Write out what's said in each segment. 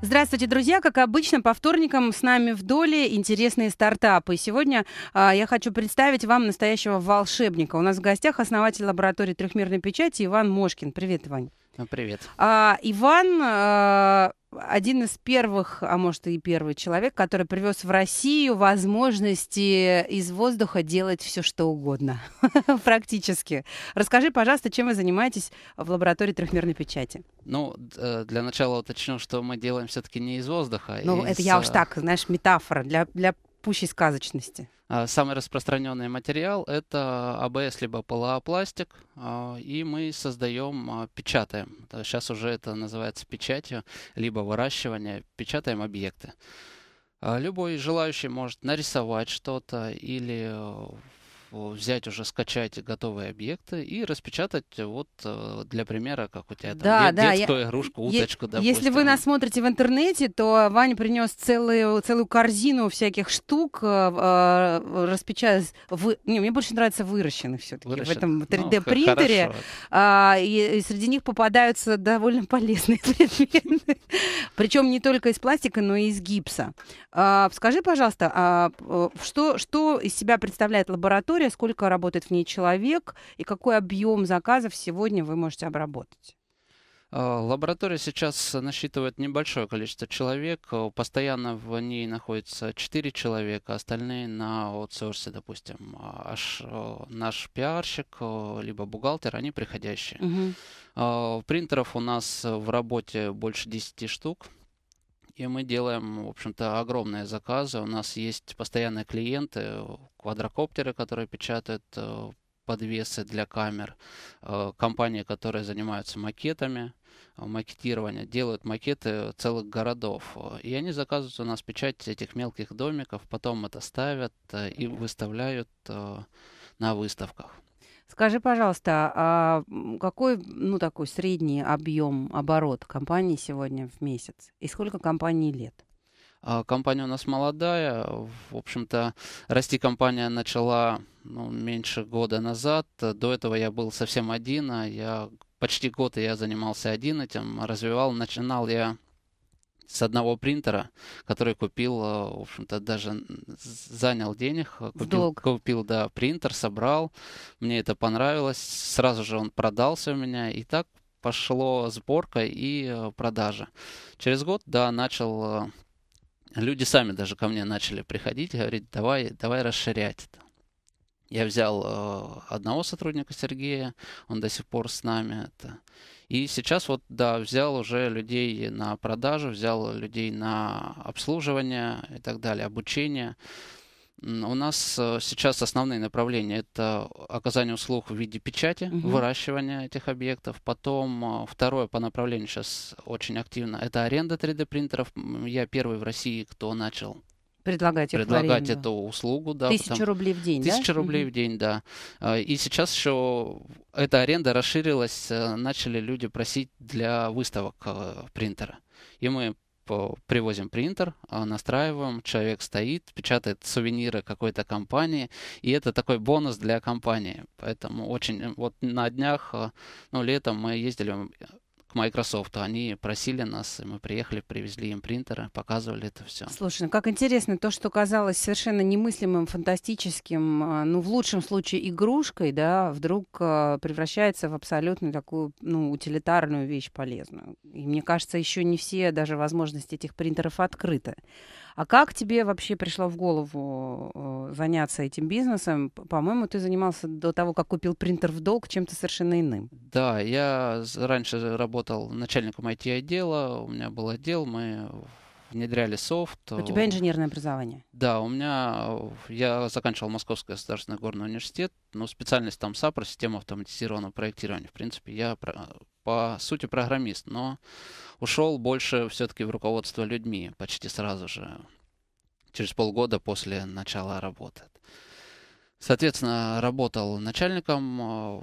Здравствуйте, друзья! Как обычно, по вторникам с нами в доле интересные стартапы. Сегодня а, я хочу представить вам настоящего волшебника. У нас в гостях основатель лаборатории трехмерной печати Иван Мошкин. Привет, Иван. Привет. А, Иван а, один из первых, а может и первый человек, который привез в Россию возможности из воздуха делать все, что угодно. Практически. Расскажи, пожалуйста, чем вы занимаетесь в лаборатории трехмерной печати? Ну, э, для начала уточню, что мы делаем все-таки не из воздуха. Ну, из... это я уж так, знаешь, метафора для, для пущей сказочности. А, самый распространенный материал это АБС либо полуопластик, а, и мы создаем, а, печатаем. Сейчас уже это называется печатью, либо выращивание, печатаем объекты. Любой желающий может нарисовать что-то или взять уже, скачать готовые объекты и распечатать вот э, для примера, как у тебя там да, да, детскую я... игрушку, уточку, е- допустим. Если вы нас смотрите в интернете, то Ваня принес целую, целую корзину всяких штук, э, э распечатать. Вы... Не, мне больше нравится выращенных все-таки в этом 3D-принтере. Ну, а, и, и среди них попадаются довольно полезные предметы. Причем не только из пластика, но и из гипса. А, скажи, пожалуйста, а, что, что из себя представляет лаборатория? Лаборатория, сколько работает в ней человек и какой объем заказов сегодня вы можете обработать? А, лаборатория сейчас насчитывает небольшое количество человек. Постоянно в ней находится 4 человека, остальные на аутсорсе, допустим. А, аж наш пиарщик, либо бухгалтер, они приходящие. Угу. Принтеров у нас в работе больше 10 штук. И мы делаем, в общем-то, огромные заказы. У нас есть постоянные клиенты, квадрокоптеры, которые печатают э, подвесы для камер, э, компании, которые занимаются макетами, э, макетирования, делают макеты целых городов. И они заказывают у нас печать этих мелких домиков, потом это ставят и выставляют на выставках. Скажи, пожалуйста, а какой, ну, такой средний объем, оборот компании сегодня в месяц? И сколько компании лет? А, компания у нас молодая. В общем-то, расти компания начала ну, меньше года назад. До этого я был совсем один. А я почти год я занимался один этим, развивал. Начинал я с одного принтера, который купил, э, в общем-то, даже занял денег, э, купил, купил, да, принтер, собрал, мне это понравилось, сразу же он продался у меня, и так пошло сборка и э, продажа. Через год, да, начал, люди сами даже ко мне начали приходить, говорить, давай, давай расширять это. Я взял э, одного сотрудника Сергея, он до сих пор с нами. Это. И сейчас вот, да, взял уже людей на продажу, взял людей на обслуживание и так далее, обучение. У нас э, сейчас основные направления это оказание услуг в виде печати, угу. выращивание этих объектов. Потом э, второе по направлению сейчас очень активно это аренда 3D принтеров. Я первый в России, кто начал предлагать, предлагать эту услугу, да. Тысяча потому... рублей в день, Тысяча да? рублей угу. в день, да. А, и сейчас еще эта аренда расширилась, э, начали люди просить для выставок э, принтера. И мы привозим принтер, а, настраиваем, человек стоит, печатает сувениры какой-то компании, и это такой бонус для компании. Поэтому очень, вот на днях, э, ну, летом мы ездили к Microsoft. Они просили нас, и мы приехали, привезли им принтеры, показывали это все. Слушай, ну как интересно, то, что казалось совершенно немыслимым, фантастическим, а, ну в лучшем случае игрушкой, да, вдруг а, превращается в абсолютно такую, ну, утилитарную вещь полезную. И мне кажется, еще не все даже возможности этих принтеров открыты. А как тебе вообще пришло в голову э, заняться этим бизнесом? По-моему, ты занимался до того, как купил принтер в долг, чем-то совершенно иным. Да, я раньше работал начальником IT-отдела, у меня был отдел, мы внедряли софт. У тебя инженерное образование? Да, у меня, я заканчивал Московский государственный горный университет, но специальность там САПР, система автоматизированного проектирования. В принципе, я по сути программист, но ушел больше все-таки в руководство людьми почти сразу же, через полгода после начала работы. Соответственно, работал начальником, э,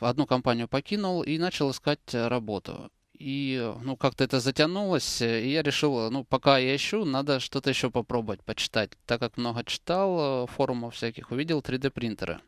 одну компанию покинул и начал искать работу. И, ну, как-то это затянулось, и я решил, ну, пока я ищу, надо что-то еще попробовать, почитать. Так как много читал э, форумов всяких, увидел 3D принтеры.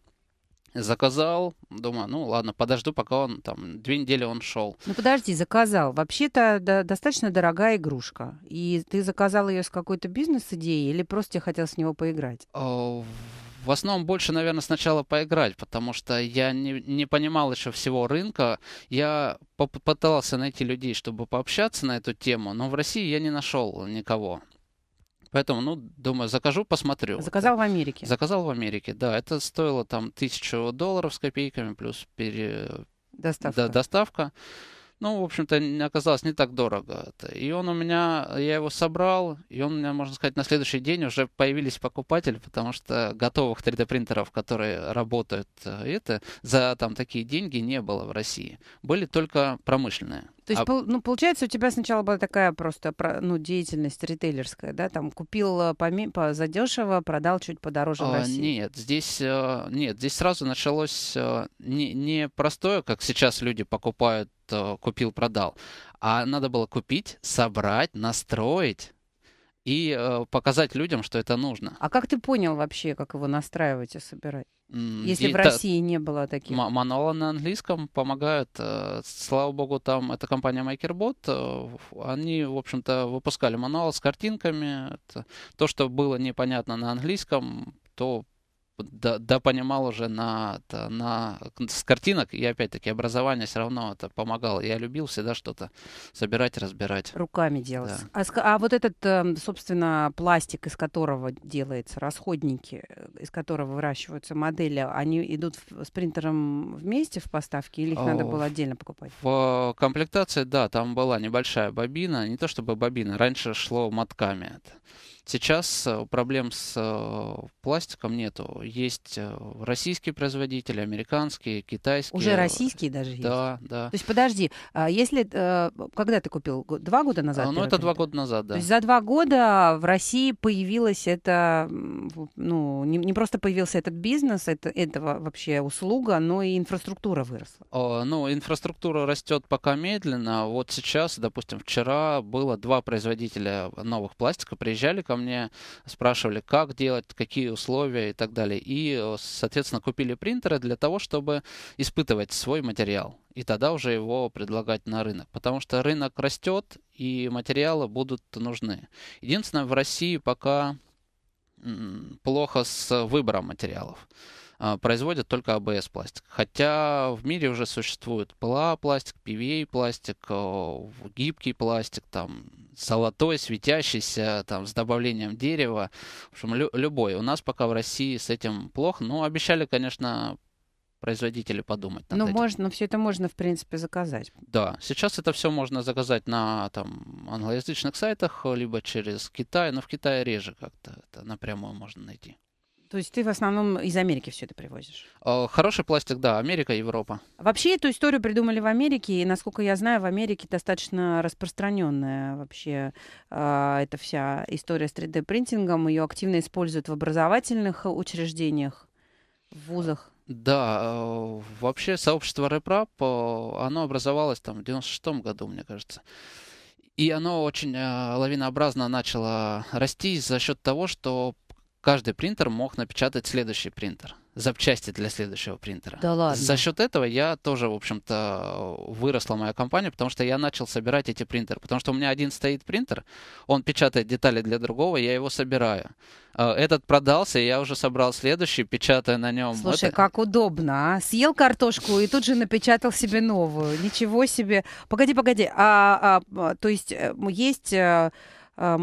Заказал, думаю, ну ладно, подожду, пока он там две недели он шел. Ну подожди, заказал. Вообще-то да, достаточно дорогая игрушка. И ты заказал ее с какой-то бизнес-идеей или просто тебе хотел с него поиграть? В основном больше, наверное, сначала поиграть, потому что я не, не понимал еще всего рынка. Я попытался найти людей, чтобы пообщаться на эту тему, но в России я не нашел никого. Поэтому, ну, думаю, закажу, посмотрю. Заказал в Америке? Заказал в Америке, да. Это стоило там тысячу долларов с копейками, плюс пере... доставка. Да, доставка. Ну, в общем-то, оказалось не так дорого. И он у меня, я его собрал, и он у меня, можно сказать, на следующий день уже появились покупатели, потому что готовых 3D-принтеров, которые работают, э, это за там такие деньги не было в России. Были только промышленные. То есть, а... ну, получается, у тебя сначала была такая просто ну, деятельность ритейлерская, да? Там купил э, по, по задешево, продал чуть подороже а, в России. Нет, здесь э, нет, здесь сразу началось не, не простое, как сейчас люди покупают купил, продал. А надо было купить, собрать, настроить и э, показать людям, что это нужно. А как ты понял вообще, как его настраивать и собирать? Если и в России не было таких. Мануалы на английском помогают. Э, слава богу, там эта компания MakerBot, э, они, в общем-то, выпускали мануал с картинками. То, что было непонятно на английском, то да, да понимал уже на, на, с картинок, и опять-таки образование все равно это помогало. Я любил всегда что-то собирать, разбирать. Руками делать. Да. А, а вот этот, эм, собственно, пластик, из которого делается, расходники, э, из которого выращиваются модели, они идут с принтером вместе в поставке или их надо было отдельно покупать? В комплектации, да, там была небольшая бобина, не то чтобы бобина, раньше шло мотками это. Сейчас э, проблем с э, пластиком нету. Есть э, российские производители, американские, китайские. Уже российские даже есть? Да, да. То есть подожди, а если... Когда ты купил? Два года назад? А, ну, это два года назад, да. То есть за два года в России появилась это... Ну, не, не просто появился этот бизнес, это, это вообще услуга, но и инфраструктура выросла. О, ну, инфраструктура растет пока медленно. Вот сейчас, допустим, вчера было два производителя новых пластика, приезжали ко мне, спрашивали, как делать, какие условия и так далее. И, э, соответственно, купили принтеры для того, чтобы испытывать свой материал. И тогда уже его предлагать на рынок. Потому что рынок растет, и материалы будут нужны. Единственное, в России пока плохо с выбором материалов. А, производят только АБС пластик. Хотя в мире уже существует ПЛА пластик, PVA пластик, гибкий пластик, там золотой, светящийся, там с добавлением дерева. В общем, лю- любой. У нас пока в России с этим плохо. Но обещали, конечно, производители подумать. ну, можно, но все это можно, в принципе, заказать. Да, сейчас это все можно заказать на там, англоязычных сайтах, либо через Китай, но в Китае реже как-то это напрямую можно найти. То есть ты в основном из Америки все это привозишь? Хороший пластик, да, Америка, Европа. Вообще эту историю придумали в Америке, и, насколько я знаю, в Америке достаточно распространенная вообще э, эта вся история с 3D-принтингом. Ее активно используют в образовательных учреждениях, в вузах. Да, э, вообще сообщество RepRap, оно образовалось там в 96 году, мне кажется. И оно очень лавинообразно начало расти за счет того, что каждый принтер мог напечатать следующий принтер, запчасти для следующего принтера. Да ладно. За счет этого я тоже, в общем-то, выросла моя компания, потому что я начал собирать эти принтеры. Потому что у меня один стоит принтер, он печатает детали для другого, я его собираю. А, этот продался, я уже собрал следующий, печатаю на нем. Слушай, это... как удобно, а? Съел картошку и тут же напечатал себе новую. Ничего себе. Погоди, погоди. А, а, то есть э, есть э,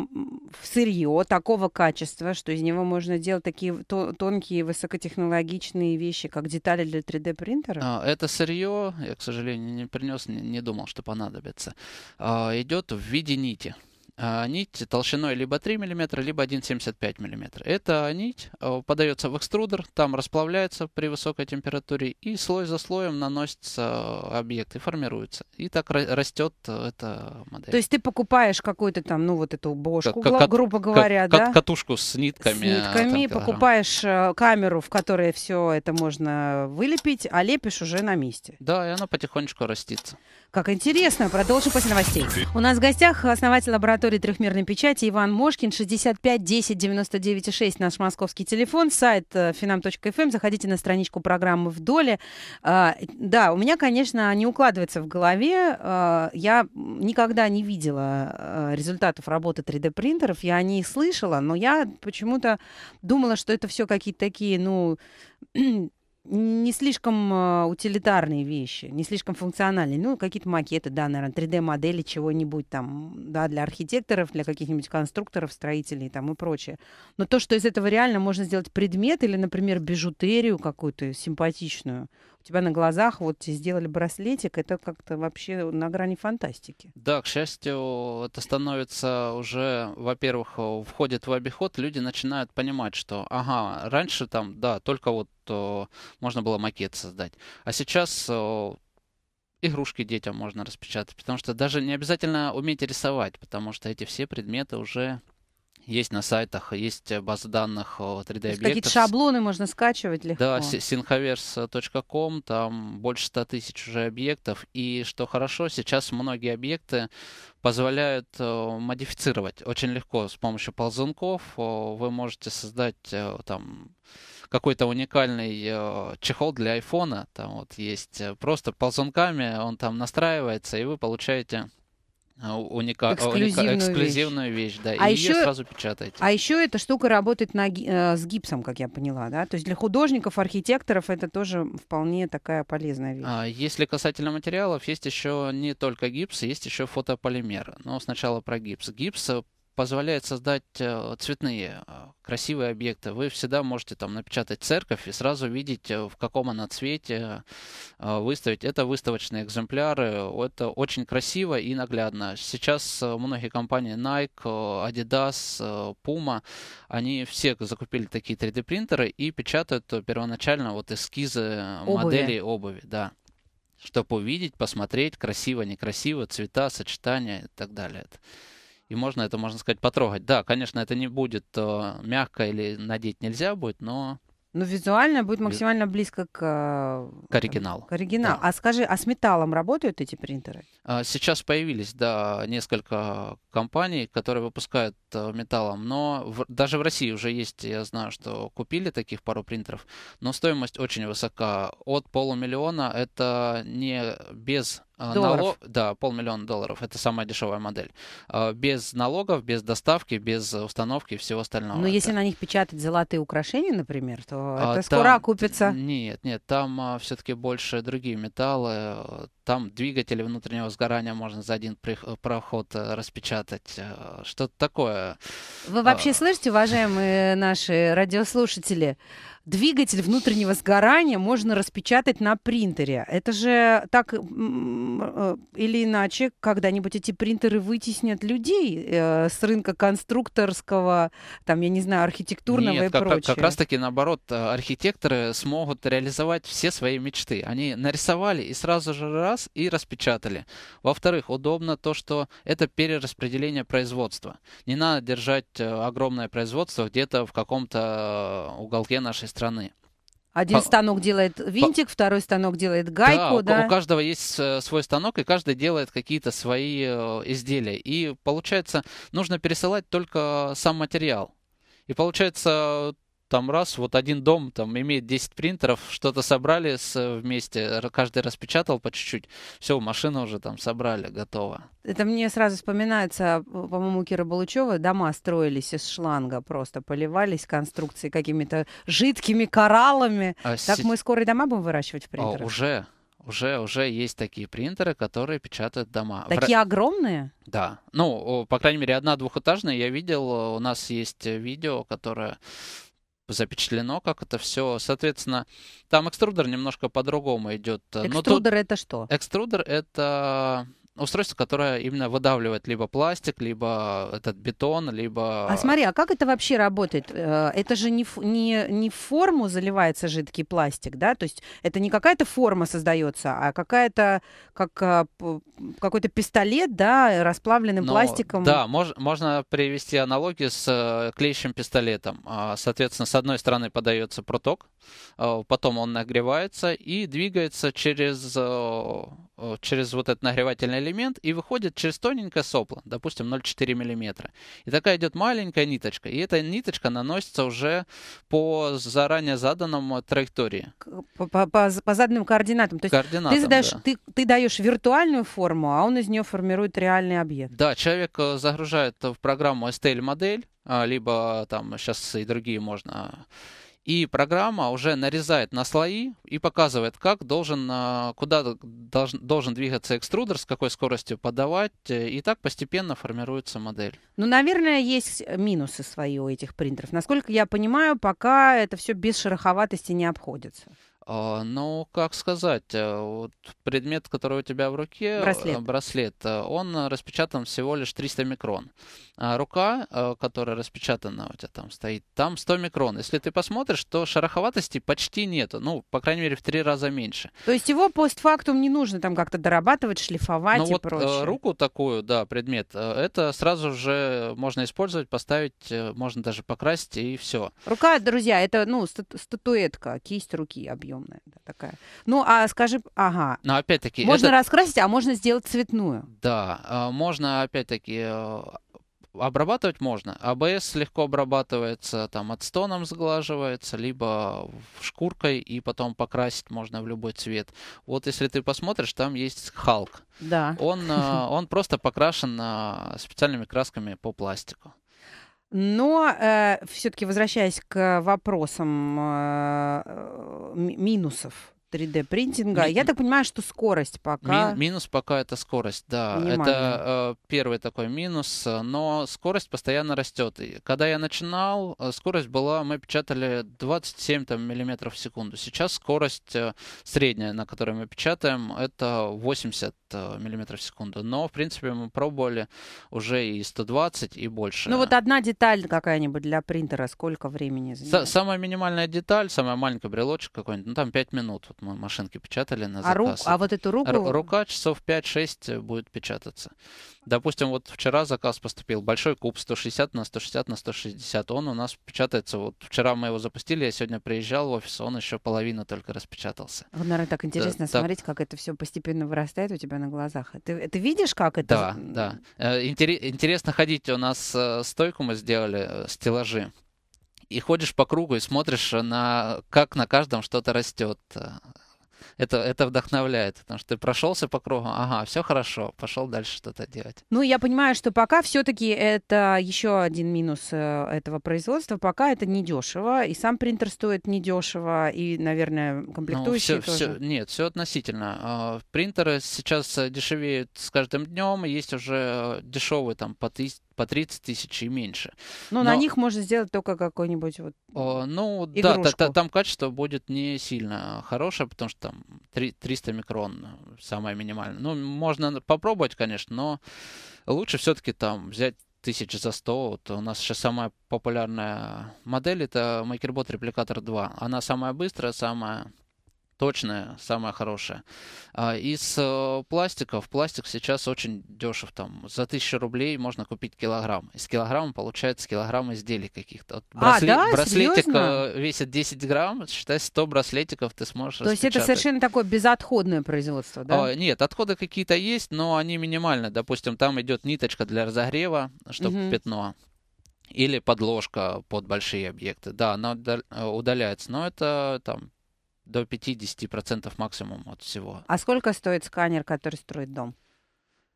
сырье такого качества, что из него можно делать такие тонкие высокотехнологичные вещи, как детали для 3D принтера? А, это сырье, я, к сожалению, не принес, не, не думал, что понадобится. А, идет в виде нити. А, нить толщиной либо 3 мм, либо 1,75 мм. Эта нить а, подается в экструдер, там расплавляется при высокой температуре, и слой за слоем наносится объект и формируется. И так растет эта модель. То есть ты покупаешь какую-то там, ну вот эту бошку, как, грубо говоря, как, да? Катушку с нитками. С нитками, там, покупаешь. Э, камеру, в которой все это можно вылепить, а лепишь уже на месте. Да, и она потихонечку растится. Как интересно. Продолжим после новостей. У нас в гостях основатель лаборатории трехмерной печати Иван Мошкин, 65 10 99 6 наш московский телефон, сайт finam.fm, э, заходите на страничку программы в доле. А, да, у меня, конечно, не укладывается в голове, а, я никогда не видела а, результатов работы 3D-принтеров, я о них слышала, но я почему-то думала, что это все какие-то такие, ну, не слишком э, утилитарные вещи, не слишком функциональные. Ну, какие-то макеты, да, наверное, 3D-модели чего-нибудь там, да, для архитекторов, для каких-нибудь конструкторов, строителей там и прочее. Но то, что из этого реально можно сделать предмет или, например, бижутерию какую-то симпатичную, тебя на глазах вот сделали браслетик, это как-то вообще на грани фантастики. Да, к счастью, это становится уже, во-первых, входит в обиход, люди начинают понимать, что, ага, раньше там, да, только вот можно было макет создать, а сейчас игрушки детям можно распечатать, потому что даже не обязательно уметь рисовать, потому что эти все предметы уже есть на сайтах, есть база данных 3D-объектов. Какие-то шаблоны можно скачивать легко. Да, synhaverse.com, там больше 100 тысяч уже объектов. И что хорошо, сейчас многие объекты позволяют модифицировать очень легко с помощью ползунков. Вы можете создать там какой-то уникальный чехол для айфона. Там вот есть просто ползунками, он там настраивается, и вы получаете уника... эксклюзивную, эксклюзивную вещь. вещь, да, а и еще... ее сразу печатаете. А еще эта штука работает на, э, с гипсом, как я поняла, да? То есть для художников, архитекторов это тоже вполне такая полезная вещь. А, если касательно материалов, есть еще не только гипс, есть еще фотополимер. Но сначала про гипс. Гипс позволяет создать э, цветные, э, красивые объекты. Вы всегда можете там напечатать церковь и сразу видеть, э, в каком она цвете, выставить. Это выставочные экземпляры. Это очень красиво и наглядно. Сейчас многие компании Nike, Adidas, Puma, они все закупили такие 3D-принтеры и печатают первоначально вот эскизы обуви. моделей обуви. Да чтобы увидеть, посмотреть, красиво, некрасиво, цвета, сочетания и так далее и можно это, можно сказать, потрогать. Да, конечно, это не будет э, мягко или надеть нельзя будет, но ну, визуально будет максимально близко к, э, к оригиналу. К оригиналу. Да. А скажи, а с металлом работают эти принтеры? А, сейчас появились, да, несколько компаний, которые выпускают э, металлом, но в, даже в России уже есть, я знаю, что купили таких пару принтеров, но стоимость очень высока. От полумиллиона это не без долларов. Налог, да, полмиллиона долларов. Это самая дешевая модель. А, без налогов, без доставки, без установки и всего остального. Но это... если на них печатать золотые украшения, например, то а, это там... скоро окупится. Нет, нет, там а, все-таки больше другие металлы. Там двигатели внутреннего сгорания можно за один проход э, распечатать. Э, что-то такое. Вы вообще слышите, уважаемые наши радиослушатели? двигатель внутреннего сгорания можно распечатать на принтере. Это же так э, или иначе когда-нибудь эти принтеры вытеснят людей э, с рынка конструкторского, там, я не знаю, архитектурного Нет, и как, прочее. как раз таки наоборот, э, архитекторы смогут реализовать все свои мечты. Они нарисовали и сразу же раз и распечатали. Во-вторых, удобно то, что это перераспределение производства. Не надо держать огромное производство где-то в каком-то уголке нашей страны. Один по... станок делает винтик, по... второй станок делает гайку, да, да? У каждого есть э, свой станок, и каждый делает какие-то свои э, изделия. И получается, нужно пересылать только сам материал. И получается, там раз, вот один дом там имеет 10 принтеров, что-то собрали с, вместе, каждый распечатал по чуть-чуть, все, машину уже там собрали, готово. Это мне сразу вспоминается, по-моему, Кира Балучева, дома строились из шланга, просто поливались конструкции какими-то жидкими кораллами. А так с... мы скоро дома будем выращивать в принтерах? А, уже, уже, уже есть такие принтеры, которые печатают дома. Такие в... огромные? Да. Ну, по крайней мере, одна двухэтажная я видел. У нас есть видео, которое запечатлено, как это все. Соответственно, там экструдер немножко по-другому идет. Экструдер тут... это что? Экструдер это устройство, которое именно выдавливает либо пластик, либо этот бетон, либо... А смотри, а как это вообще работает? Э, это же не, не, не в форму заливается жидкий пластик, да? То есть это не какая-то форма создается, а какая-то, как а, какой-то пистолет, да, расплавленным Но, пластиком. Да, мож, можно привести аналогию с э, клеящим пистолетом. А, соответственно, с одной стороны подается проток, а, потом он нагревается и двигается через, через вот этот нагревательный элемент и выходит через тоненькое сопло, допустим, 0,4 мм. И такая идет маленькая ниточка. И эта ниточка наносится уже по заранее заданному траектории. По, по, по, по заданным координатам. То есть координатам, ты, задаешь, да. ты, ты даешь виртуальную форму, а он из нее формирует реальный объект. Да, человек э, загружает в программу STL-модель, а, либо там сейчас и другие можно и программа уже нарезает на слои и показывает, как должен, а, куда должен, двигаться экструдер, с какой скоростью подавать, э, и так постепенно формируется модель. Ну, наверное, есть минусы свои у этих принтеров. Насколько я понимаю, пока это все без шероховатости не обходится. А, ну, как сказать, э, вот предмет, который у тебя в руке, браслет, браслет он распечатан всего лишь 300 микрон. А рука, э, которая распечатана у тебя там стоит, там 100 микрон. Если ты посмотришь, то шероховатости почти нету. Ну, по крайней мере, в три раза меньше. То есть его постфактум не нужно там как-то дорабатывать, шлифовать ну, и вот э, прочее? руку такую, да, предмет, это сразу же можно использовать, поставить, можно даже покрасить и все. Рука, друзья, это, ну, статуэтка, кисть руки объем объемная да, такая. Ну, а скажи, ага. Но опять-таки... Можно это... раскрасить, а можно сделать цветную. Да, а, можно опять-таки э, обрабатывать можно. АБС легко обрабатывается, там отстоном сглаживается, либо шкуркой, и потом покрасить можно в любой цвет. Вот если ты посмотришь, там есть Халк. Да. Он, э, он просто покрашен э, специальными красками по пластику. Но э, все-таки возвращаясь к вопросам э, э минусов, 3D принтинга. Ми... Я так понимаю, что скорость пока... Ми... Минус пока это скорость, да. Внимание. Это э, первый такой минус, но скорость постоянно растет. И когда я начинал, э, скорость была, мы печатали 27 там, миллиметров в секунду. Сейчас скорость э, средняя, на которой мы печатаем, это 80 э, миллиметров в секунду. Но, в принципе, мы пробовали уже и 120, и больше. Ну вот одна деталь какая-нибудь для принтера, сколько времени самая минимальная деталь, самая маленькая брелочек какой-нибудь, ну там 5 минут. Вот машинки печатали на заказ. А, рук, а вот эту руку? Р- рука часов 5-6 будет печататься. Допустим, вот вчера заказ поступил, большой куб 160 на 160 на 160. Он у нас печатается, вот вчера мы его запустили, я сегодня приезжал в офис, он еще половину только распечатался. Вот, наверное, так интересно да, смотреть, так... как это все постепенно вырастает у тебя на глазах. Ты, ты видишь, как это? Да, да. Э, интересно ходить, у нас э, стойку мы сделали, э, стеллажи и ходишь по кругу и смотришь на как на каждом что-то растет это, это вдохновляет, потому что ты прошелся по кругу, ага, все хорошо, пошел дальше что-то делать. Ну, я понимаю, что пока все-таки это еще один минус э, этого производства, пока это недешево, и сам принтер стоит недешево, и, наверное, комплектующие ну, все, тоже. Все, нет, все относительно. А, принтеры сейчас дешевеют с каждым днем, есть уже дешевые там по тысяч по 30 тысяч и меньше. Ну, Но на них можно сделать только какой-нибудь вот о, Ну, игрушку. да, та, та, там качество будет не сильно хорошее, потому что там 3, 300 микрон самое минимальное. Ну, можно попробовать, конечно, но лучше все-таки там взять тысяч за 100. Вот у нас сейчас самая популярная модель это MakerBot Replicator 2. Она самая быстрая, самая точная, самая хорошая. Из э, пластиков, пластик сейчас очень дешев, там, за тысячу рублей можно купить килограмм. Из килограмма получается килограмм изделий каких-то. Вот брасле... а, да? Браслетик Серьезно? весит 10 грамм, считай, 100 браслетиков ты сможешь То есть это совершенно такое безотходное производство, да? А, нет, отходы какие-то есть, но они минимальны. Допустим, там идет ниточка для разогрева, чтобы угу. пятно или подложка под большие объекты. Да, она удаляется, но это там до 50% максимум от всего. А сколько стоит сканер, который строит дом?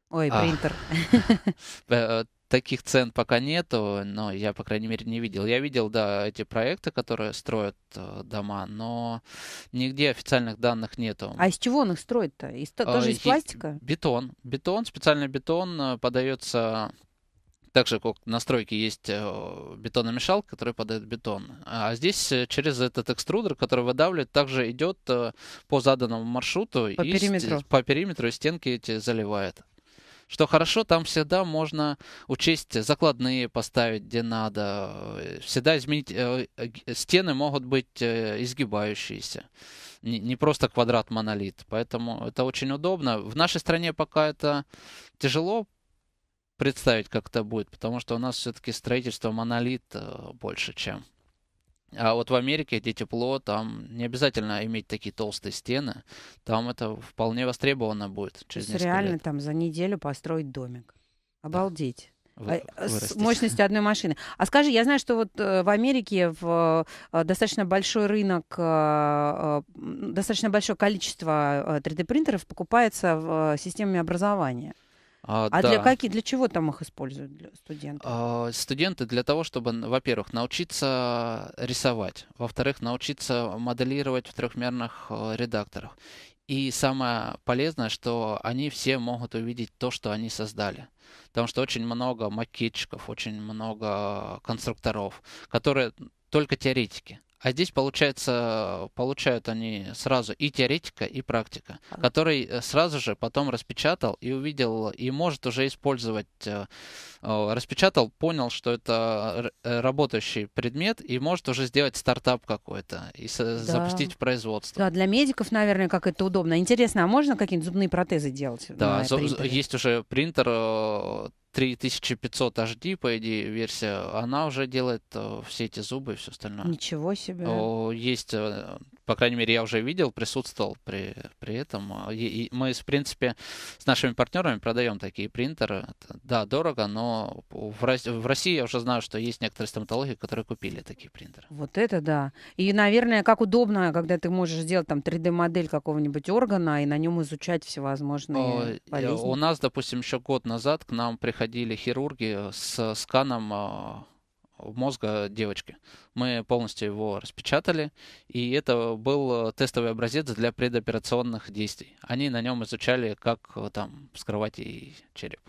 Ой, принтер. Э, таких цен пока нету, но я, по крайней мере, не видел. Я видел, да, эти проекты, которые строят э, дома, но нигде официальных данных нету. А из чего он их строит-то? Из, тоже из пластика? Бетон. Бетон, специальный бетон э, подается также как на стройке есть э, бетономешалка, которая подает бетон. А здесь э, через этот экструдер, который выдавливает, также идет э, по заданному маршруту по и периметру. по периметру и стенки эти заливает. Что хорошо, там всегда можно учесть закладные поставить, где надо. Всегда изменить. Стены могут быть изгибающиеся. Не просто квадрат-монолит. Поэтому это очень удобно. В нашей стране пока это тяжело, представить, как это будет, потому что у нас все-таки строительство монолит э, больше, чем А вот в Америке, где тепло, там не обязательно иметь такие толстые стены. Там это вполне востребовано будет через То есть реально лет. там за неделю построить домик. Обалдеть. Вы, а, с мощностью одной машины. А скажи, я знаю, что вот э, в Америке в э, достаточно большой рынок, э, достаточно большое количество 3D-принтеров покупается в системе образования. А, а да. для каких, для чего там их используют для студентов? А, студенты для того, чтобы, во-первых, научиться рисовать, во-вторых, научиться моделировать в трехмерных редакторах. И самое полезное, что они все могут увидеть то, что они создали. Потому что очень много макетчиков, очень много конструкторов, которые только теоретики. А здесь, получается, получают они сразу и теоретика, и практика, который э, сразу же потом распечатал и увидел, и может уже использовать, э, распечатал, понял, что это э, работающий предмет, и может уже сделать стартап какой-то и да. запустить в производство. Да, для медиков, наверное, как это удобно. Интересно, а можно какие-нибудь зубные протезы делать? Да, есть уже принтер 3500 HD, по идее, версия, она уже делает э, все эти зубы и все остальное. Ничего себе. О, есть э, по крайней мере, я уже видел, присутствовал при, при этом. А, и, и мы, в принципе, с нашими партнерами продаем такие принтеры. Да, дорого, но в, в России я уже знаю, что есть некоторые стоматологи, которые купили такие принтеры. Вот это да. И, наверное, как удобно, когда ты можешь сделать там 3D-модель какого-нибудь органа и на нем изучать всевозможные О, болезни. У нас, допустим, еще год назад к нам приходили хирурги с сканом а, мозга девочки. Мы полностью его распечатали, и это был тестовый образец для предоперационных действий. Они на нем изучали, как там вскрывать ей череп.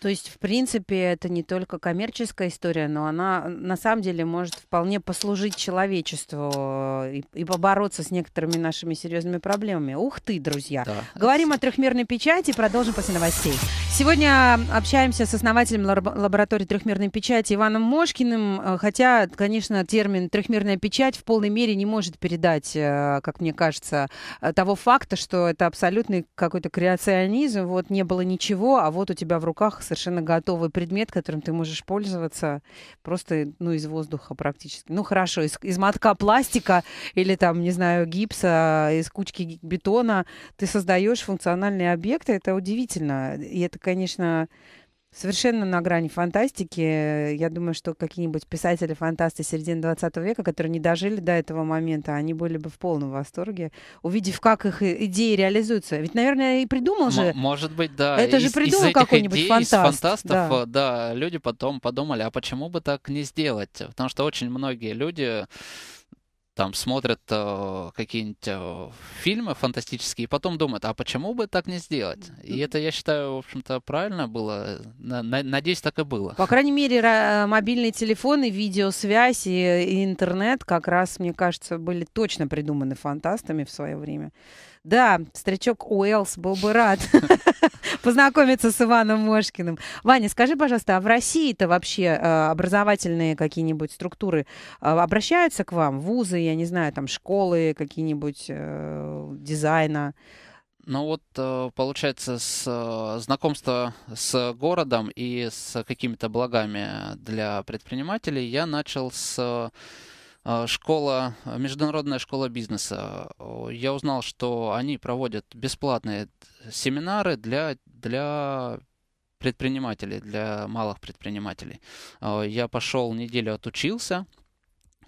То есть, в принципе, это не только коммерческая история, но она на самом деле может вполне послужить человечеству э, и, и побороться с некоторыми нашими серьезными проблемами. Ух ты, друзья! Да. Говорим о трехмерной печати и продолжим после новостей. Сегодня общаемся с основателем лаборатории трехмерной печати Иваном Мошкиным, э, хотя, конечно, термин трехмерная печать в полной мере не может передать, э, как мне кажется, того факта, что это абсолютный какой-то креационизм. Вот не было ничего, а вот у тебя в руках совершенно готовый предмет, которым ты можешь пользоваться просто, ну, из воздуха практически. Ну, хорошо, из, из мотка пластика или там, не знаю, гипса, из кучки бетона ты создаешь функциональные объекты. Это удивительно. И это, конечно, Совершенно на грани фантастики. Я думаю, что какие-нибудь писатели-фантасты середины 20 века, которые не дожили до этого момента, они были бы в полном восторге, увидев, как их идеи реализуются. Ведь, наверное, и придумал же... Может быть, да. Это из, же придумал какой-нибудь фантаст. Из фантастов, да. да, люди потом подумали, а почему бы так не сделать? Потому что очень многие люди там смотрят э, какие-нибудь э, фильмы фантастические, и потом думают, а почему бы так не сделать? И это, я считаю, в общем-то, правильно было. На, на, надеюсь, так и было. По крайней мере, мобильные телефоны, видеосвязь и, и интернет как раз, мне кажется, были точно придуманы фантастами в свое время. Да, старичок Уэллс был бы рад познакомиться с Иваном Мошкиным. Ваня, скажи, пожалуйста, а в России-то вообще э, образовательные какие-нибудь структуры э, обращаются к вам? Вузы, я не знаю, там школы какие-нибудь э, дизайна? Ну вот, получается, с знакомства с городом и с какими-то благами для предпринимателей я начал с школа, международная школа бизнеса. Я узнал, что они проводят бесплатные семинары для, для предпринимателей, для малых предпринимателей. А, я пошел неделю отучился,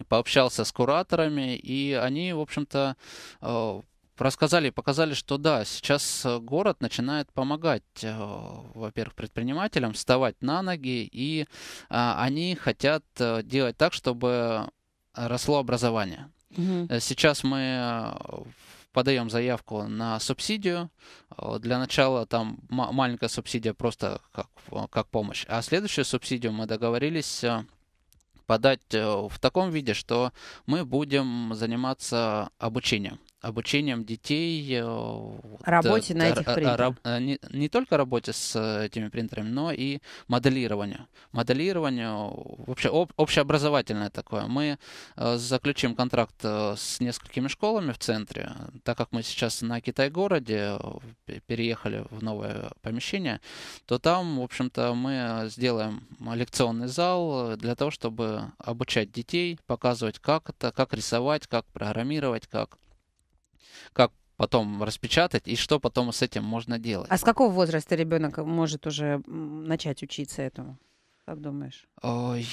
пообщался с кураторами, и они, в общем-то, а, рассказали показали, что да, сейчас город начинает помогать, во-первых, предпринимателям вставать на ноги, и они хотят делать так, чтобы росло образование. Угу. Сейчас мы э, подаем заявку на субсидию. Э, для начала там маленькая субсидия просто как, как помощь. А следующую субсидию мы договорились подать в таком виде, что мы будем заниматься обучением. Обучением детей. Работе вот, на этих принтерах. Не, не только работе с этими принтерами, но и моделированию. Моделированию, вообще об, общеобразовательное такое. Мы заключим контракт с несколькими школами в центре, так как мы сейчас на Китай-городе переехали в новое помещение, то там, в общем-то, мы сделаем лекционный зал для того, чтобы обучать детей, показывать, как это, как рисовать, как программировать, как, как потом распечатать и что потом с этим можно делать. А с какого возраста ребенок может уже начать учиться этому? Как думаешь?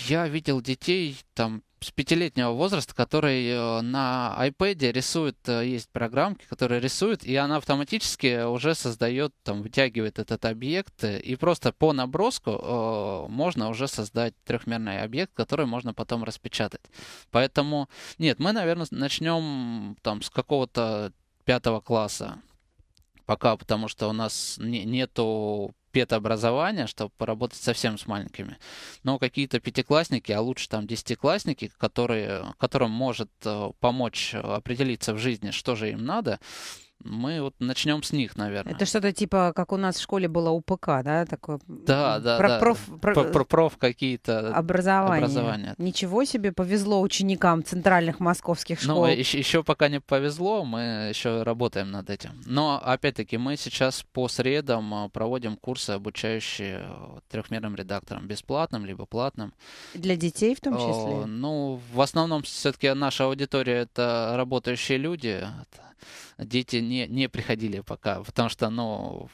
Я видел детей там с пятилетнего возраста, которые э, на iPad рисуют, э, есть программки, которые рисуют, и она автоматически уже создает, там, вытягивает этот объект, э, и просто по наброску можно уже создать трехмерный объект, который можно потом распечатать. Поэтому, нет, мы, наверное, начнем там с какого-то пятого класса пока, потому что у нас не, нету педобразования, чтобы поработать совсем с маленькими. Но какие-то пятиклассники, а лучше там десятиклассники, которые, которым может э, помочь определиться в жизни, что же им надо, мы вот начнем с них, наверное. Это что-то типа, как у нас в школе было УПК, да? Такое, да, да, про, да. Проф, про, про, проф какие-то образования. образования. Ничего себе, повезло ученикам центральных московских ну, школ. Ну, еще, еще пока не повезло, мы еще работаем над этим. Но, опять-таки, мы сейчас по средам а, проводим курсы, обучающие э, трехмерным редакторам, бесплатным, либо платным. Для детей в том числе? О, ну, в основном все-таки наша аудитория — это работающие люди, дети не, не приходили пока, потому что, ну,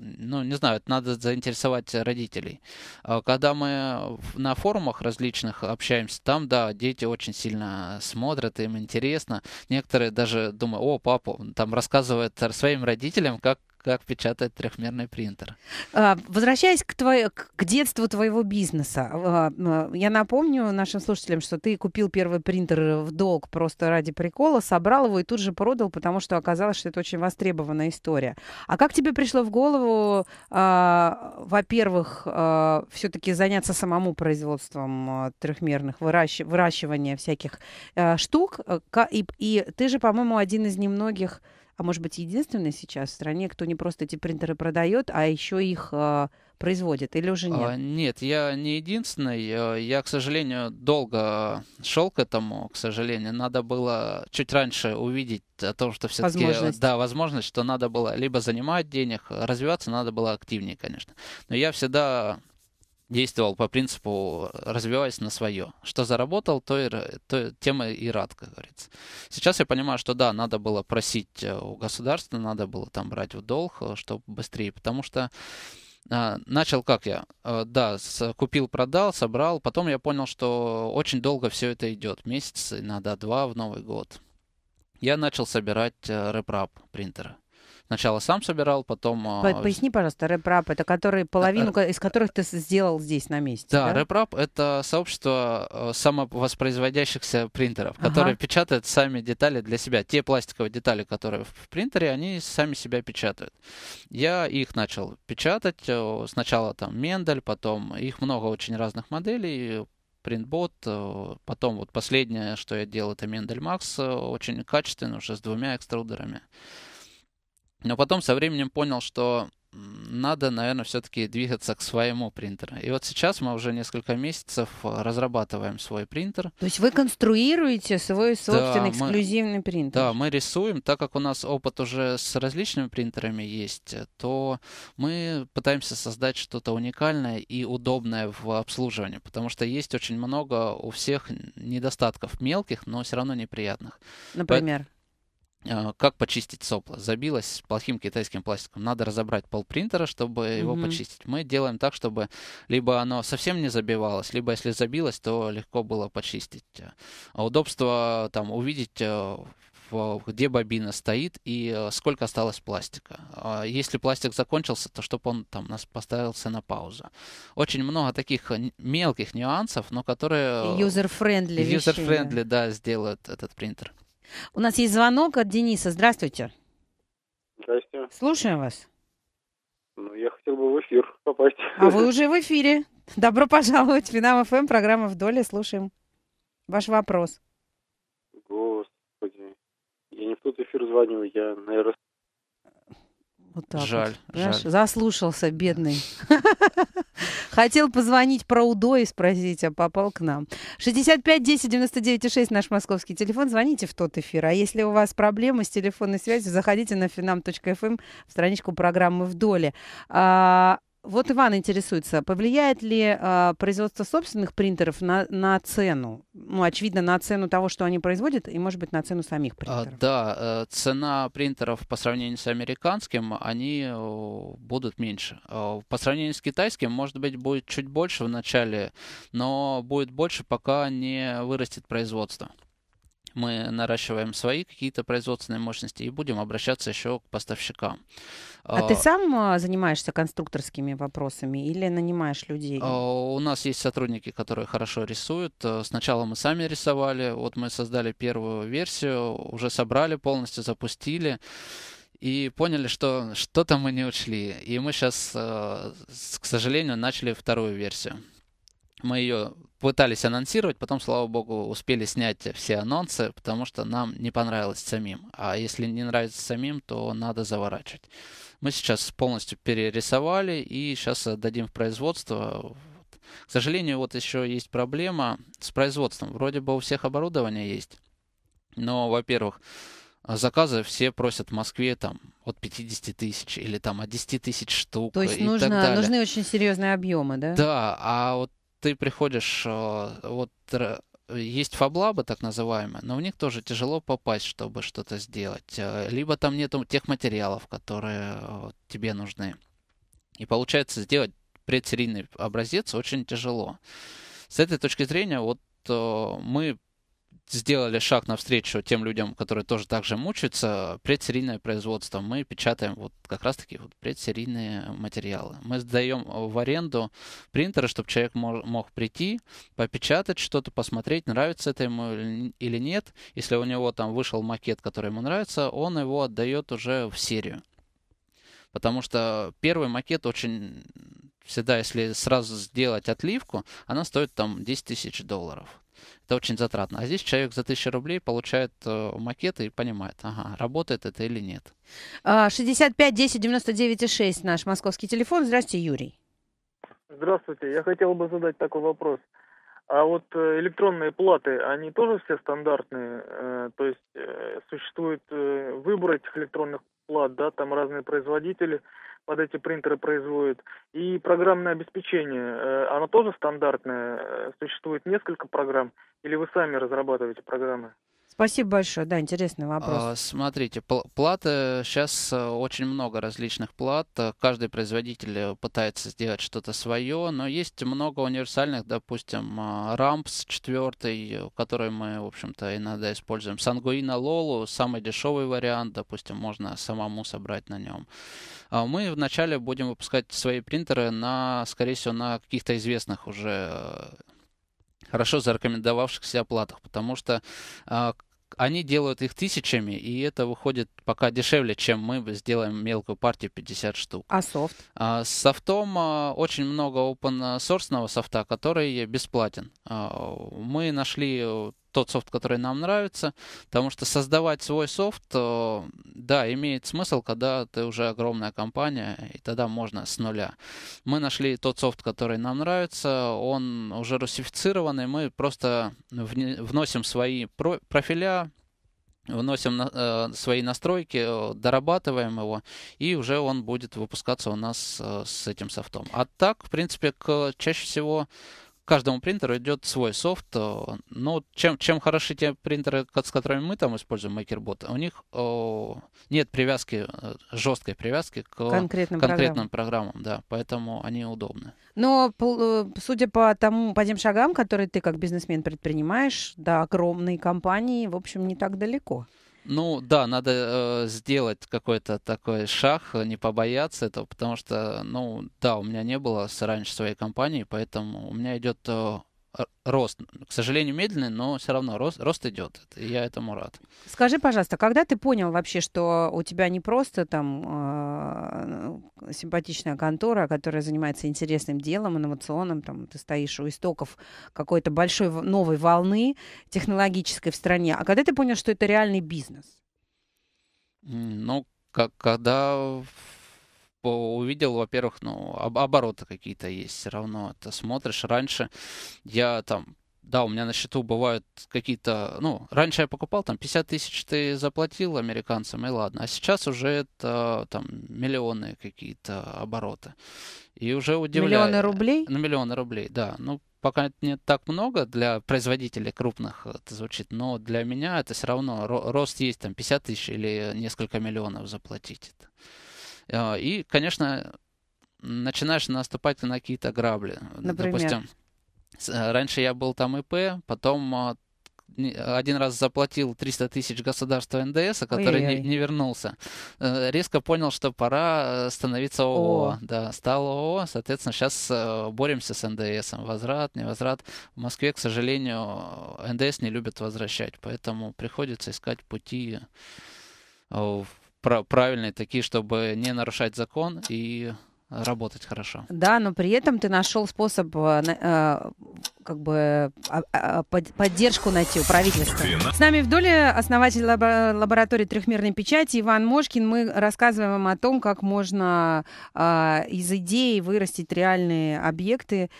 ну, не знаю, это надо заинтересовать родителей. А когда мы на форумах различных общаемся, там, да, дети очень сильно смотрят, им интересно. Некоторые даже думают, о, папа, там рассказывают своим родителям, как как печатает трехмерный принтер. А, возвращаясь к, твой, к детству твоего бизнеса, а, а, я напомню нашим слушателям, что ты купил первый принтер в долг просто ради прикола, собрал его и тут же продал, потому что оказалось, что это очень востребованная история. А как тебе пришло в голову, во-первых, все-таки заняться самому производством трехмерных, выращ... выращивания всяких штук? И, и ты же, по-моему, один из немногих а может быть, единственный сейчас в стране, кто не просто эти принтеры продает, а еще их э, производит, или уже нет? А, нет, я не единственный. Я, к сожалению, долго шел к этому, к сожалению. Надо было чуть раньше увидеть о том, что все-таки... Возможность. Да, возможность, что надо было либо занимать денег, развиваться надо было активнее, конечно. Но я всегда действовал по принципу развиваясь на свое. Что заработал, то, и, то тем и рад, как говорится. Сейчас я понимаю, что да, надо было просить э, у государства, надо было там брать в долг, э, чтобы быстрее, потому что а, начал как я? Да, купил, продал, собрал. Потом я понял, что очень долго все это идет. Месяц, иногда два в Новый год. Я начал собирать э, рэп-рап принтеры. Сначала сам собирал, потом... По Поясни, пожалуйста, RepRap, это который, половину из которых ты сделал здесь на месте, Да, да? RepRap — это сообщество э, самовоспроизводящихся принтеров, ага. которые печатают сами детали для себя. Те пластиковые детали, которые в принтере, они сами себя печатают. Я их начал печатать. Э, сначала там Mendel, потом их много очень разных моделей, Printrbot. Э, потом вот последнее, что я делал, это MendelMax, очень качественный, уже с двумя экструдерами. Но потом со временем понял, что надо, наверное, все-таки двигаться к своему принтеру. И вот сейчас мы уже несколько месяцев э, разрабатываем свой принтер. То есть вы конструируете свой собственный да, эксклюзивный мы, принтер? Да, мы рисуем. Так как у нас опыт уже с различными принтерами есть, то мы пытаемся создать что-то уникальное и удобное в обслуживании, потому что есть очень много у всех недостатков мелких, но все равно неприятных. Например? По а, как почистить сопло? Забилось с плохим китайским пластиком. Надо разобрать пол принтера, чтобы mm-hmm. его почистить. Мы делаем так, чтобы либо оно совсем не забивалось, либо если забилось, то легко было почистить. А удобство там увидеть э, где бобина стоит и э, сколько осталось пластика. А если пластик закончился, то чтобы он там нас поставился на паузу. Очень много таких мелких нюансов, но которые... User-friendly User-friendly, да, сделают этот принтер. У нас есть звонок от Дениса. Здравствуйте. Здравствуйте. Слушаем вас. Ну, я хотел бы в эфир попасть. А вы уже в эфире. Добро пожаловать в Финам ФМ, программа «Вдоль». Слушаем ваш вопрос. Господи. Я не в тот эфир звоню. Я, наверное, вот так жаль, вот. жаль. Заслушался, бедный. Хотел позвонить про УДО и спросить, а попал к нам. 65 10 99 6 наш московский телефон. Звоните в тот эфир. А если у вас проблемы с телефонной связью, заходите на finam.fm в страничку программы в доле. А, вот Иван интересуется, повлияет ли э, производство собственных принтеров на, на цену? Ну, очевидно, на цену того, что они производят, и, может быть, на цену самих принтеров. А, да, э, цена принтеров по сравнению с американским, они э, будут меньше. Э, по сравнению с китайским, может быть, будет чуть больше в начале, но будет больше, пока не вырастет производство мы наращиваем свои какие-то производственные мощности и будем обращаться еще к поставщикам. А, а ты сам а, занимаешься конструкторскими вопросами или нанимаешь людей? А, у нас есть сотрудники, которые хорошо рисуют. Э, сначала мы сами рисовали, вот мы создали первую версию, уже собрали полностью, запустили и поняли, что что-то мы не учли. И мы сейчас, э, к сожалению, начали вторую версию мы ее пытались анонсировать, потом, слава богу, успели снять все анонсы, потому что нам не понравилось самим. А если не нравится самим, то надо заворачивать. Мы сейчас полностью перерисовали и сейчас дадим в производство. К сожалению, вот еще есть проблема с производством. Вроде бы у всех оборудование есть. Но, во-первых, заказы все просят в Москве там от 50 тысяч или там от 10 тысяч штук. То есть и нужно, так далее. нужны очень серьезные объемы, да? Да, а вот ты приходишь, э, вот есть фаблабы так называемые, но в них тоже тяжело попасть, чтобы что-то сделать. Э, либо там нету тех материалов, которые тебе нужны. И получается сделать предсерийный образец очень тяжело. С этой точки зрения, вот мы сделали шаг навстречу тем людям, которые тоже так же мучаются, предсерийное производство. Мы печатаем вот как раз-таки вот предсерийные материалы. Мы сдаем в аренду принтеры, чтобы человек мог, прийти, попечатать что-то, посмотреть, нравится это ему или нет. Если у него там вышел макет, который ему нравится, он его отдает уже в серию. Потому что первый макет очень всегда, если сразу сделать отливку, она стоит там 10 тысяч долларов. Это очень затратно. А здесь человек за 1000 рублей получает э, макет и понимает, ага, работает это или нет. 65 10 99 6 наш московский телефон. Здравствуйте, Юрий. Здравствуйте. Я хотел бы задать такой вопрос. А вот э, электронные платы, они тоже все стандартные? Э, то есть существует выбор этих электронных плат, да, там разные производители под эти принтеры производят. И программное обеспечение, э, оно тоже стандартное? Э, существует несколько программ? Или вы сами разрабатываете программы? Спасибо большое. Да, интересный вопрос. А, смотрите, платы, сейчас э, очень много различных плат. Каждый производитель пытается сделать что-то свое, но есть много универсальных, допустим, Ramps 4, который мы, в общем-то, иногда используем. Sanguina Lolo, самый дешевый вариант, допустим, можно самому собрать на нем. А мы вначале будем выпускать свои принтеры на, скорее всего, на каких-то известных уже э, хорошо зарекомендовавшихся оплатах, потому что а, они делают их тысячами, и это выходит пока дешевле, чем мы сделаем мелкую партию 50 штук. А софт? А, с софтом а, очень много open source софта, который бесплатен. А, мы нашли тот софт, который нам нравится, потому что создавать свой софт, э, да, имеет смысл, когда ты уже огромная компания, и тогда можно с нуля. Мы нашли тот софт, который нам нравится, он уже русифицированный, мы просто вносим свои профиля, вносим э, свои настройки, э, дорабатываем его, и уже он будет выпускаться у нас с этим софтом. А так, в принципе, к, чаще всего каждому принтеру идет свой софт. Э, но чем, чем хороши те принтеры, с которыми мы там используем MakerBot, у них о, нет привязки, э, жесткой привязки к конкретным, конкретным программам. программам, да, поэтому они удобны. Но э, судя по тому, по тем шагам, которые ты как бизнесмен предпринимаешь, до огромной компании, в общем, не так далеко. Ну да, надо э, сделать какой-то такой шаг, не побояться этого, потому что, ну да, у меня не было раньше своей компании, поэтому у меня идет э, рост. К сожалению, медленный, но все равно рост, рост идет. Я этому рад. Скажи, пожалуйста, когда ты понял вообще, что у тебя не просто там э, симпатичная контора, которая занимается интересным делом, инновационным, там ты стоишь у истоков какой-то большой новой волны технологической в стране, а когда ты понял, что это реальный бизнес? Ну, как, когда увидел, во-первых, ну, об, обороты какие-то есть все равно. Ты смотришь, раньше я там да, у меня на счету бывают какие-то, ну, раньше я покупал, там, 50 тысяч ты заплатил американцам, и ладно. А сейчас уже это, там, миллионы какие-то обороты. И уже удивляет. Миллионы рублей? Ну, миллионы рублей, да. Ну, пока не так много для производителей крупных это звучит, но для меня это все равно рост есть, там, 50 тысяч или несколько миллионов заплатить. Это. А, и, конечно, начинаешь наступать на какие-то грабли. Например? Допустим, Э, раньше я был там ИП, потом а, один раз заплатил 300 тысяч государства НДС, который не, не вернулся. Э, резко понял, что пора э, становиться ООО. О. Да, стал ООО, соответственно, сейчас боремся с НДС. Возврат, не возврат. В Москве, к сожалению, НДС не любят возвращать, поэтому приходится искать пути правильные такие, чтобы не нарушать закон и работать хорошо. Да, но при этом ты нашел способ э, э, как бы а, а, поддержку найти у правительства. С нами в доле основатель лаборатории трехмерной печати Иван Мошкин. Мы рассказываем вам о том, как можно а, из идеи вырастить реальные объекты.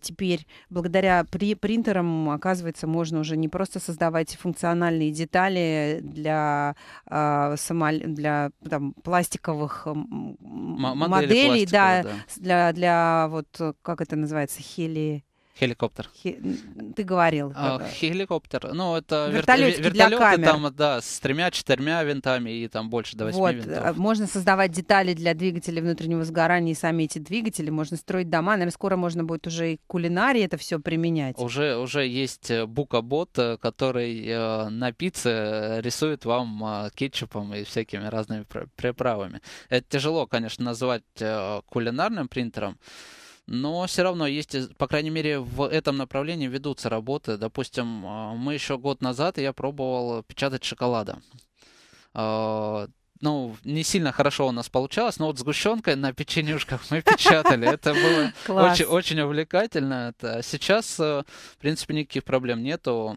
Теперь благодаря при принтерам, оказывается, можно уже не просто создавать функциональные детали для, самол... для там, пластиковых модели моделей, да, да, для, для вот, как это называется, хели... Хеликоптер. Хе... Ты говорил. А, хеликоптер. Ну, это вертолеты, вертолеты там, да, с тремя-четырьмя винтами и там больше до восьми вот. винтов. А, можно создавать детали для двигателей внутреннего сгорания и сами эти двигатели. Можно строить дома. Наверное, скоро можно будет уже и кулинарии это все применять. Уже, уже есть э, букабот, э, который э, на пицце рисует вам э, кетчупом и всякими разными приправами. Это тяжело, конечно, назвать э, кулинарным принтером но все равно есть, по крайней мере, в этом направлении ведутся работы. Допустим, а, мы еще год назад я пробовал печатать шоколада. А, ну, не сильно хорошо у нас получалось, но вот сгущенкой на печенюшках мы печатали. Это было очень, очень увлекательно. Это сейчас, э, в принципе, никаких проблем нету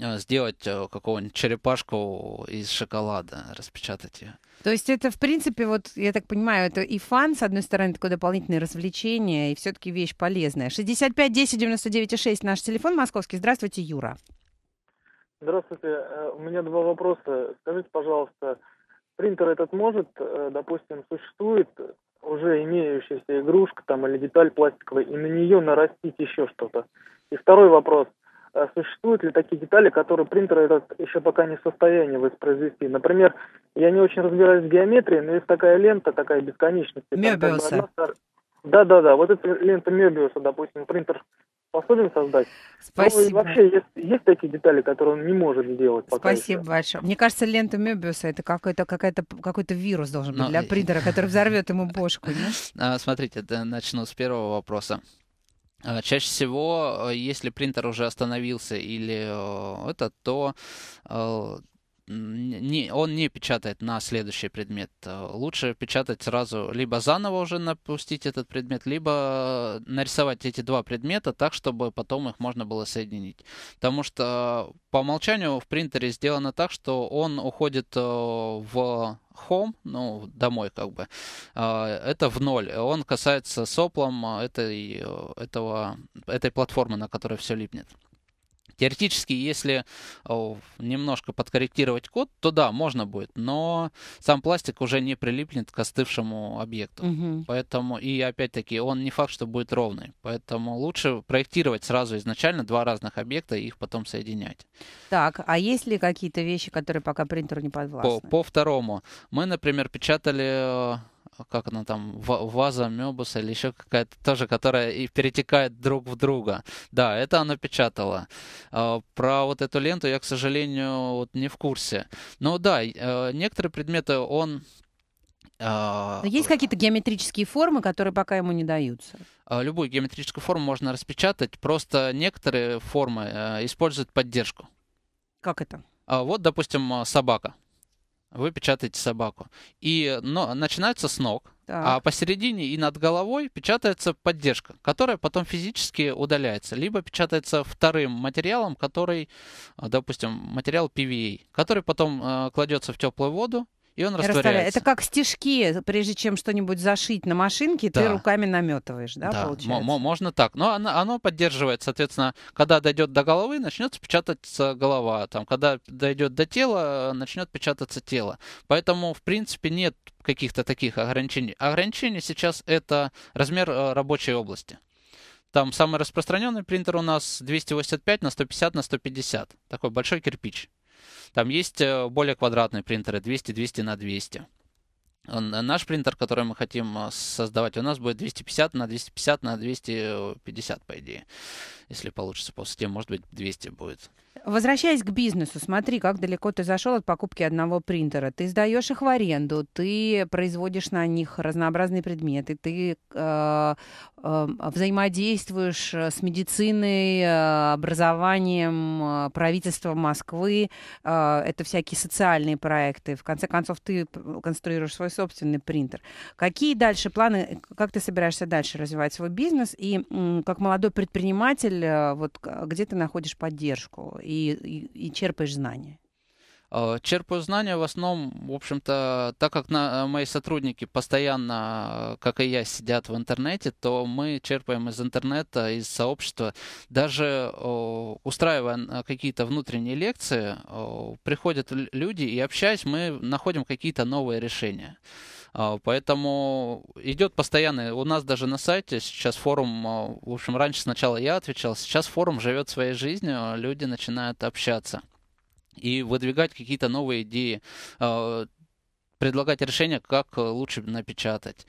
сделать э, какого-нибудь черепашку из шоколада, распечатать ее. То есть это, в принципе, вот, я так понимаю, это и фан, с одной стороны, такое дополнительное развлечение, и все-таки вещь полезная. 65 10 99 6 наш телефон московский. Здравствуйте, Юра. Здравствуйте. Э, у меня два вопроса. Скажите, пожалуйста, принтер этот может, э, допустим, существует уже имеющаяся игрушка там или деталь пластиковая, и на нее нарастить еще что-то? И второй вопрос – существуют ли такие детали, которые принтер этот еще пока не в состоянии воспроизвести. Например, я не очень разбираюсь в геометрии, но есть такая лента, такая бесконечность. Мебиуса. Да-да-да, вот эта лента Мебиуса, допустим, принтер способен создать. Спасибо. Ну, вообще есть, есть такие детали, которые он не может сделать. Пока Спасибо еще. большое. Мне кажется, лента Мебиуса это какой-то какой-то какой-то вирус должен быть Но... для принтера, который взорвет ему бошку. А, смотрите, начну с первого вопроса. А, чаще всего, э, если принтер уже остановился или э, это, то э, не, он не печатает на следующий предмет. Лучше печатать сразу, либо заново уже напустить этот предмет, либо нарисовать эти два предмета так, чтобы потом их можно было соединить. Потому что по умолчанию в принтере сделано так, что он уходит в home, ну, домой как бы, а, это в ноль. Он касается соплом этой, этого, этой платформы, на которой все липнет. Теоретически, если немножко подкорректировать код, то да, можно будет, но сам пластик уже не прилипнет к остывшему объекту. Угу. Поэтому, и опять-таки, он не факт, что будет ровный. Поэтому лучше проектировать сразу изначально два разных объекта и их потом соединять. Так, а есть ли какие-то вещи, которые пока принтеру не подвластны? По, по второму. Мы, например, печатали как она там, ваза Мебуса или еще какая-то тоже, которая и перетекает друг в друга. Да, это она печатала. А, про вот эту ленту я, к сожалению, вот не в курсе. Но да, э, некоторые предметы он а, есть какие-то геометрические формы, которые пока ему не даются? А, любую геометрическую форму можно распечатать, просто некоторые формы э, используют поддержку. Как это? Вот, допустим, собака вы печатаете собаку. И но, начинается с ног, так. а посередине и над головой печатается поддержка, которая потом физически удаляется. Либо печатается вторым материалом, который, допустим, материал PVA, который потом э, кладется в теплую воду, и он растворяется. Это как стежки, прежде чем что-нибудь зашить на машинке, да. ты руками наметываешь, да, да получается? можно так. Но оно, оно поддерживает, соответственно, когда дойдет до головы, начнет печататься голова. Там, когда дойдет до тела, начнет печататься тело. Поэтому, в принципе, нет каких-то таких ограничений. Ограничение сейчас это размер э, рабочей области. Там самый распространенный принтер у нас 285 на 150 на 150. Такой большой кирпич. Там есть э, более квадратные принтеры 200-200 на 200. Наш принтер, который мы хотим э, создавать, у нас будет 250 на 250 на 250, по идее. Если получится по системе, может быть, 200 будет. Возвращаясь к бизнесу, смотри, как далеко ты зашел от покупки одного принтера. Ты сдаешь их в аренду, ты производишь на них разнообразные предметы, ты э, э, взаимодействуешь с медициной, э, образованием, э, правительством Москвы. Э, это всякие социальные проекты. В конце концов, ты конструируешь свой собственный принтер. Какие дальше планы, как ты собираешься дальше развивать свой бизнес? И как молодой предприниматель, э, вот где ты находишь поддержку? И, и, и черпаешь знания? А, черпаю знания в основном, в общем-то, так как на, мои сотрудники постоянно, как и я, сидят в интернете, то мы черпаем из интернета, из сообщества. Даже устраивая какие-то внутренние лекции, приходят люди и общаясь, мы находим какие-то новые решения. А, поэтому идет постоянно. У нас даже на сайте сейчас форум, а, в общем, раньше сначала я отвечал, сейчас форум живет своей жизнью, люди начинают общаться и выдвигать какие-то новые идеи, а, предлагать решения, как лучше напечатать.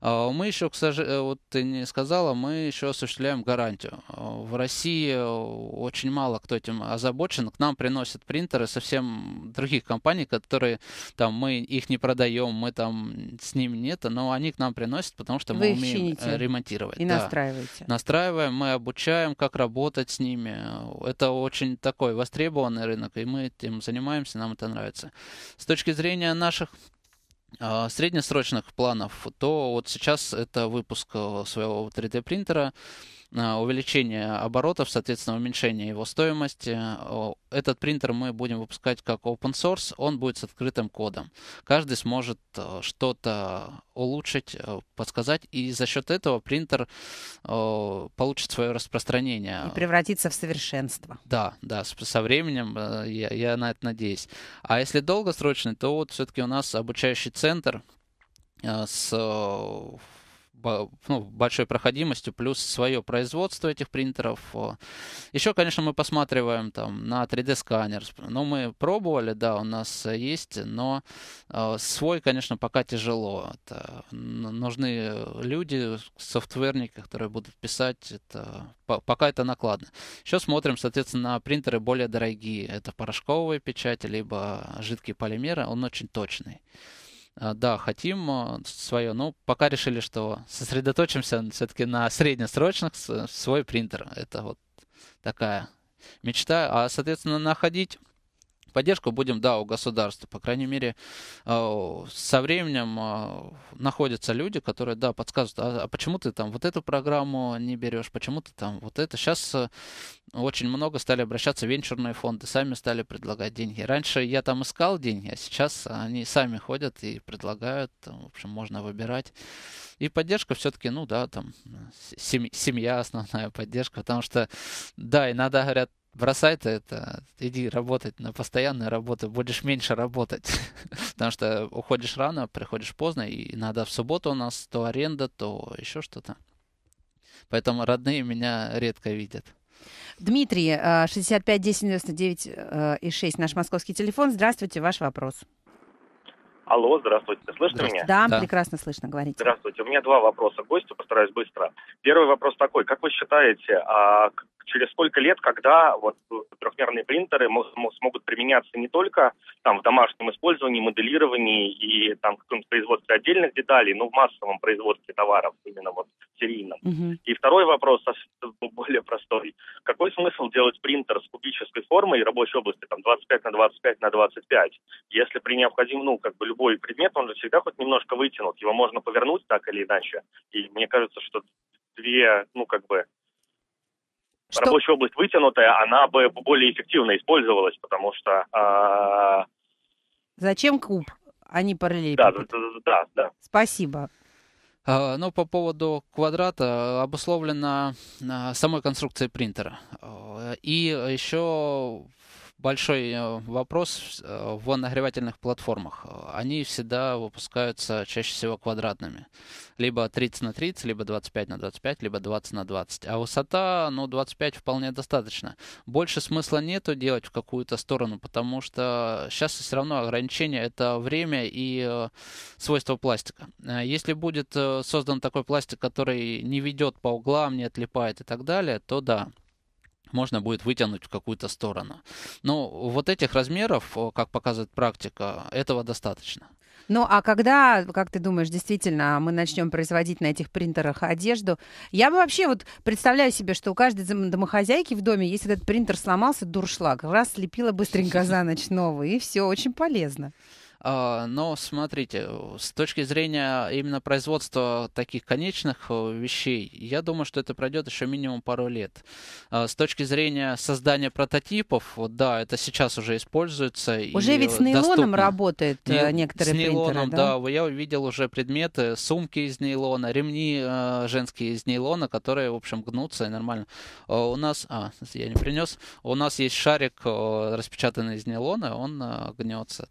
А, мы еще, к сожалению, э, вот ты не сказала, мы еще осуществляем гарантию. А, в России э, очень мало кто этим озабочен. К нам приносят принтеры совсем других компаний, которые там мы их не продаем, мы там с ними нет, но они к нам приносят, потому что Вы мы умеем чините э, ремонтировать. И да. настраиваете. Настраиваем, мы обучаем, как работать с ними. Это очень такой востребованный рынок, и мы этим занимаемся, нам это нравится. С точки зрения наших среднесрочных планов, то вот сейчас это выпуск э, своего 3D принтера, а, увеличение оборотов, соответственно, уменьшение его стоимости. Этот принтер мы будем выпускать как open source, он будет с открытым кодом. Каждый сможет э, что-то улучшить, э, подсказать, и за счет этого принтер получит свое распространение. И превратится в совершенство. Да, да, со временем я, я на это надеюсь. А если долгосрочный, то вот все-таки у нас обучающий центр э, с э, ну, большой проходимостью, плюс свое производство этих принтеров. Еще, конечно, мы посматриваем там на 3D-сканер. Ну, мы пробовали, да, у нас есть, но э, свой, конечно, пока тяжело. Это нужны люди, софтверники, которые будут писать. Это, по, пока это накладно. Еще смотрим, соответственно, на принтеры более дорогие. Это порошковые печати, либо жидкие полимеры. Он очень точный. А, да, хотим а, свое, но пока решили, что сосредоточимся все-таки на среднесрочных свой принтер. Это вот такая мечта. А, соответственно, находить Поддержку будем, да, у государства. По крайней мере, а, со временем а, находятся люди, которые, да, подсказывают, а, а почему ты там вот эту программу не берешь, почему ты там вот это. Сейчас э, очень много стали обращаться венчурные фонды, сами стали предлагать деньги. Раньше я там искал деньги, а сейчас они сами ходят и предлагают. В общем, можно выбирать. И поддержка все-таки, ну да, там семья основная поддержка, потому что, да, иногда говорят, бросай ты это, иди работать на постоянную работу, будешь меньше работать. Потому что уходишь рано, приходишь поздно, и надо в субботу у нас то аренда, то еще что-то. Поэтому родные меня редко видят. Дмитрий, 65 10 99 и 6, наш московский телефон. Здравствуйте, ваш вопрос. Алло, здравствуйте, слышно меня? Да, да, прекрасно слышно, говорите. Здравствуйте, у меня два вопроса к гостю, постараюсь быстро. Первый вопрос такой, как вы считаете, а через сколько лет, когда вот трехмерные принтеры смогут применяться не только там в домашнем использовании, моделировании и там в каком-то производстве отдельных деталей, но в массовом производстве товаров, именно вот серийном. Uh-huh. И второй вопрос, более простой. Какой смысл делать принтер с кубической формой рабочей области, там 25 на 25 на 25, если при необходимом, ну, как бы любой предмет, он же всегда хоть немножко вытянут, его можно повернуть так или иначе. И мне кажется, что две, ну, как бы, что? рабочая область вытянутая, она бы более эффективно использовалась, потому что... Э... Зачем куб? а не параллелепипед. Да, да, да, да. Спасибо. А, ну, по поводу квадрата обусловлено самой конструкцией принтера. И еще большой э, вопрос э, в нагревательных платформах. Они всегда выпускаются чаще всего квадратными. Либо 30 на 30, либо 25 на 25, либо 20 на 20. А высота, ну, 25 вполне достаточно. Больше смысла нету делать в какую-то сторону, потому что сейчас все равно ограничение это время и э, свойства пластика. Если будет создан такой пластик, который не ведет по углам, не отлипает и так далее, то да, можно будет вытянуть в какую-то сторону. Но вот этих размеров, как показывает практика, этого достаточно. Ну, а когда, как ты думаешь, действительно мы начнем производить на этих принтерах одежду, я бы вообще вот представляю себе, что у каждой домохозяйки в доме, если этот принтер сломался, дуршлаг, раз слепила быстренько за ночь новый, и все, очень полезно. А, но смотрите, с точки зрения именно производства таких конечных э, вещей, я думаю, что это пройдет еще минимум пару лет. А, с точки зрения создания прототипов, да, это сейчас уже используется. Уже ведь с нейлоном доступно. работает Не, э, некоторые с нейлоном, принтеры, да? да? Я увидел уже предметы, сумки из нейлона, ремни э, женские из нейлона, которые, в общем, гнутся и нормально. А, у нас, а, я не принес, у нас есть шарик, распечатанный из нейлона, он гнется.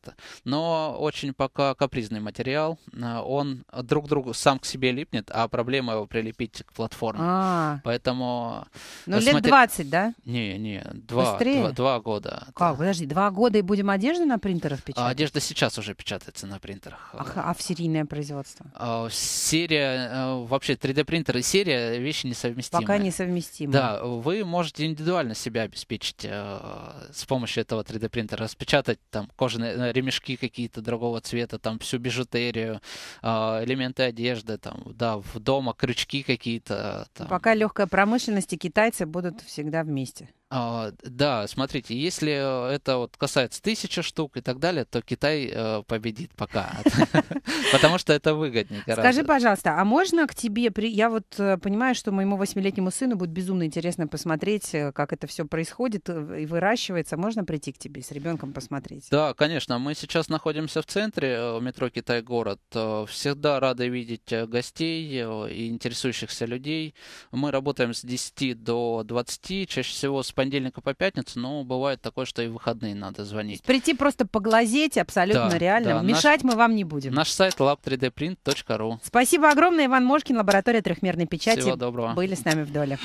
Но очень пока капризный материал. Э, он друг другу сам к себе липнет, а проблема его прилепить к платформе. А-а-а. Поэтому... Ну, лет смотри... 20, да? Не, не, два, два, два года. Как? Да. Подожди, два года и будем одежду на принтерах печатать? А одежда сейчас уже печатается на принтерах. А, а в серийное производство? А, серия, э, вообще 3D-принтер и серия вещи несовместимые. Пока несовместимые. Да, вы можете индивидуально себя обеспечить э, с помощью этого 3D-принтера, распечатать там кожаные ремешки какие-то какие-то другого цвета, там всю бижутерию, а, элементы одежды, там, да, в дома крючки какие-то. Пока легкая промышленность и китайцы будут всегда вместе. А, да, смотрите, если это вот касается тысячи штук и так далее, то Китай э, победит пока, потому что это выгоднее Скажи, пожалуйста, а можно к тебе, я вот э, понимаю, что моему восьмилетнему сыну будет безумно интересно посмотреть, э, как это все происходит и выращивается, можно прийти к тебе с ребенком посмотреть? Да, конечно, мы сейчас находимся в центре метро Китай-город, всегда рады видеть гостей и интересующихся людей. Мы работаем с 10 до 20, чаще всего с понедельника по пятницу, но бывает такое, что и в выходные надо звонить. Прийти просто поглазеть абсолютно да, реально. Да. Мешать наш, мы вам не будем. Наш сайт lab3dprint.ru. Спасибо огромное, Иван Мошкин, лаборатория трехмерной печати. Всего доброго. Были с нами в доле.